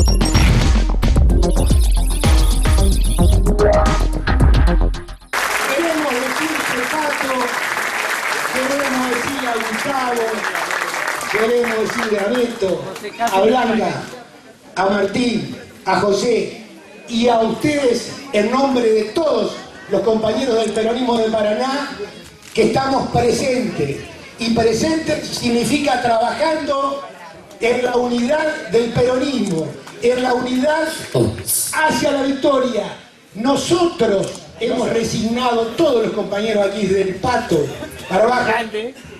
Queremos queremos decirle a Gustavo, queremos decirle a Beto, a Blanca, a Martín, a José y a ustedes en nombre de todos los compañeros del peronismo de Paraná que estamos presentes. Y presentes significa trabajando en la unidad del peronismo, en la unidad hacia la victoria. Nosotros hemos resignado, todos los compañeros aquí del Pato para abajo,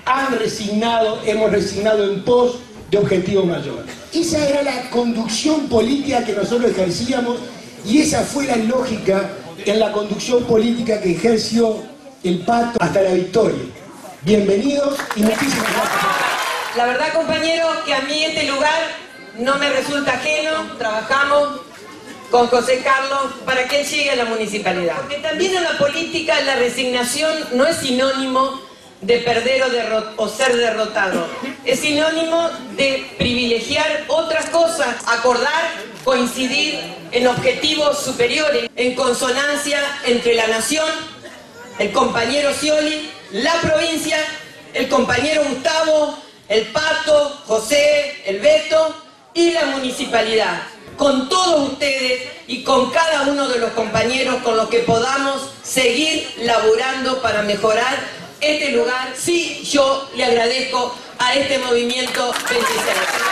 han resignado, hemos resignado en pos de objetivo mayor. Esa era la conducción política que nosotros ejercíamos y esa fue la lógica en la conducción política que ejerció el Pato hasta la victoria. Bienvenidos y muchísimas gracias. La verdad, compañeros, que a mí este lugar no me resulta ajeno. Trabajamos con José Carlos para que él llegue a la municipalidad. Porque también en la política la resignación no es sinónimo de perder o, ser derrotado. Es sinónimo de privilegiar otras cosas, acordar, coincidir en objetivos superiores, en consonancia entre la nación, el compañero Scioli, la provincia, el compañero Gustavo, el Pato, José, el Beto y la municipalidad. Con todos ustedes y con cada uno de los compañeros con los que podamos seguir laburando para mejorar este lugar. Sí, yo le agradezco a este movimiento 26.